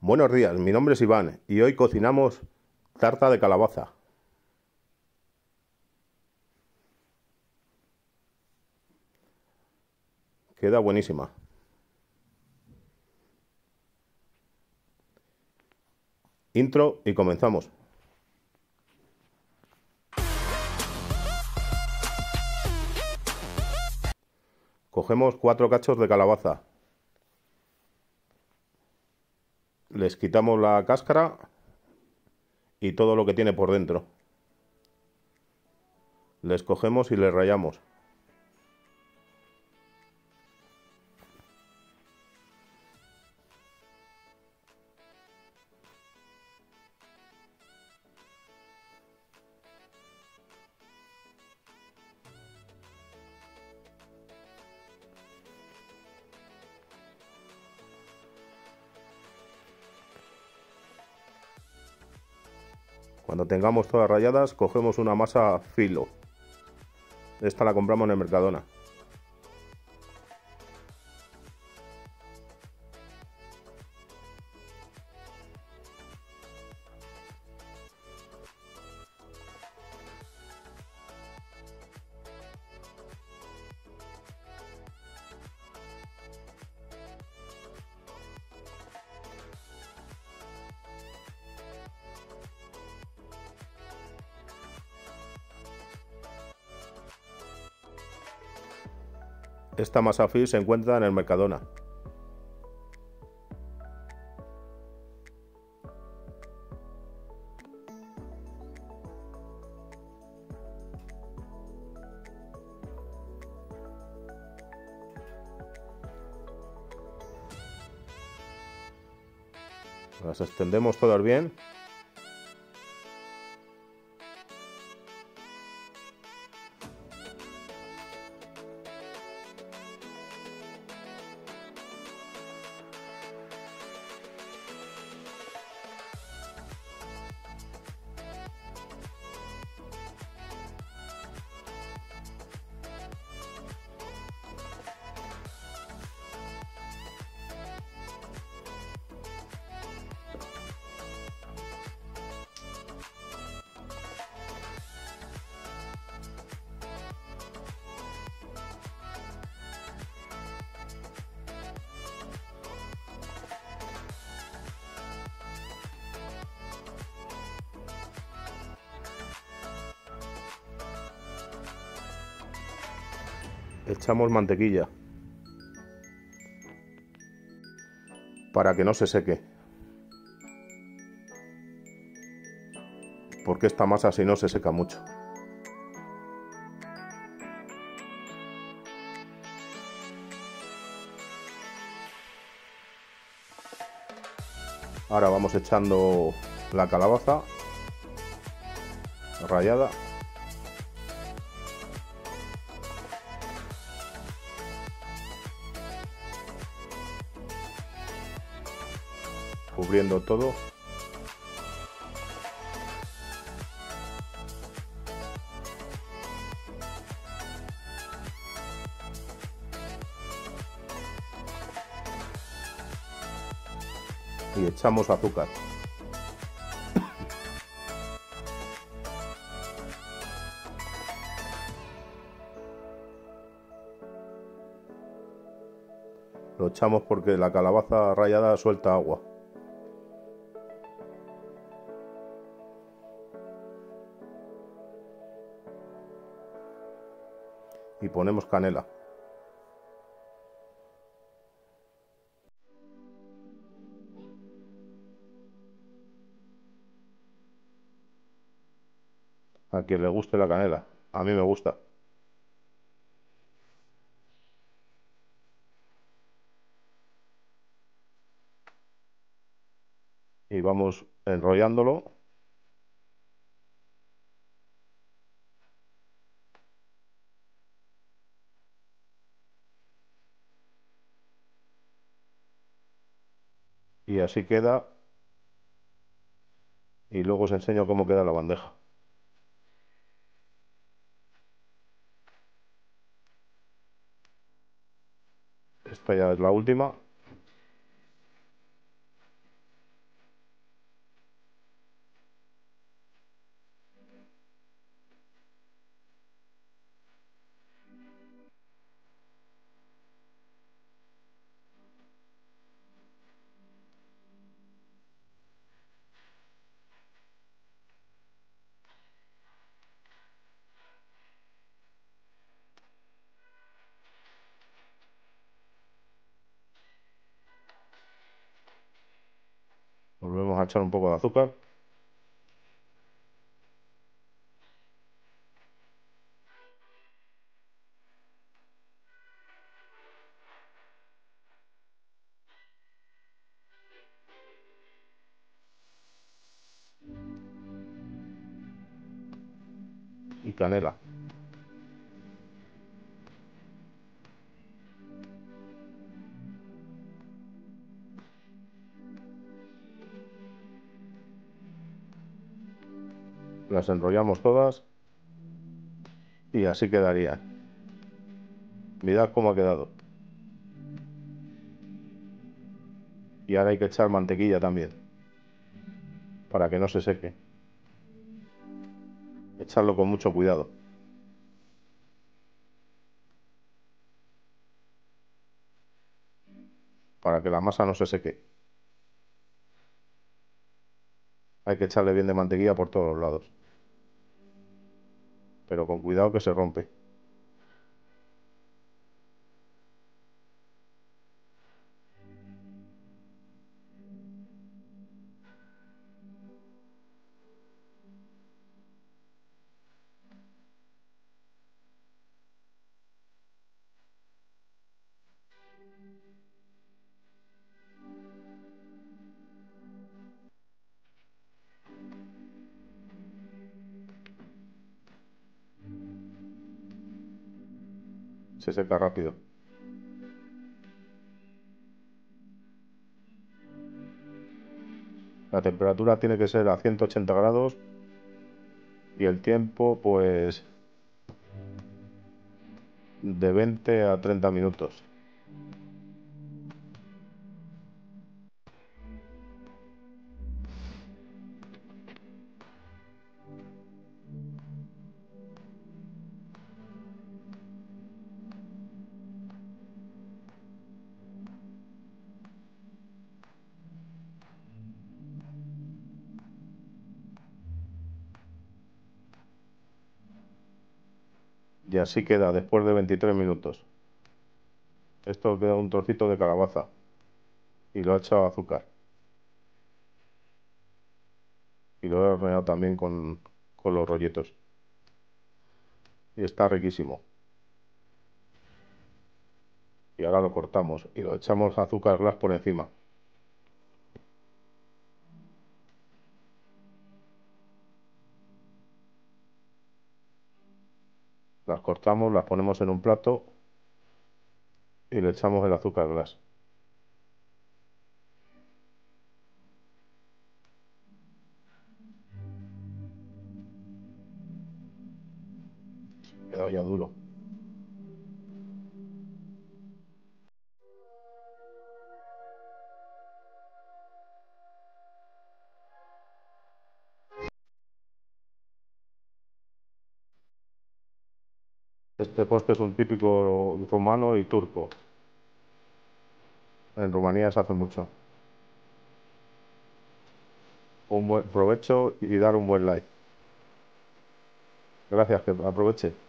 Buenos días, mi nombre es Iván y hoy cocinamos tarta de calabaza. Queda buenísima. Intro y comenzamos. Cogemos cuatro cachos de calabaza. Les quitamos la cáscara y todo lo que tiene por dentro. Les cogemos y les rayamos. Cuando tengamos todas rayadas, cogemos una masa filo. Esta la compramos en el Mercadona. Esta masa fil se encuentra en el Mercadona. Las extendemos todas bien echamos mantequilla para que no se seque. Porque esta masa si no se seca mucho. Ahora vamos echando la calabaza rallada cubriendo todo. Y echamos azúcar. Lo echamos porque la calabaza rallada suelta agua. Y ponemos canela. A quien le guste la canela, a mí me gusta. Y vamos enrollándolo y así queda. Y luego os enseño cómo queda la bandeja. Esta ya es la última echar un poco de azúcar. y canela. Las enrollamos todas y así quedaría. Mirad cómo ha quedado. Y ahora hay que echar mantequilla también, para que no se seque. Echarlo con mucho cuidado. Para que la masa no se seque. Hay que echarle bien de mantequilla por todos los lados. Pero con cuidado que se rompe. Se seca rápido. La temperatura tiene que ser a 180 grados y el tiempo pues de 20 a 30 minutos. Y así queda después de 23 minutos. Esto queda un trocito de calabaza. Y lo he echado azúcar. Y lo he horneado también con, con los rolletos. Y está riquísimo. Y ahora lo cortamos y lo echamos azúcar glass por encima. Las cortamos, las ponemos en un plato y le echamos el azúcar glass. Quedado ya duro. Este postre es un típico rumano y turco. En Rumanía se hace mucho. Un buen provecho y dar un buen like. Gracias, que aproveche.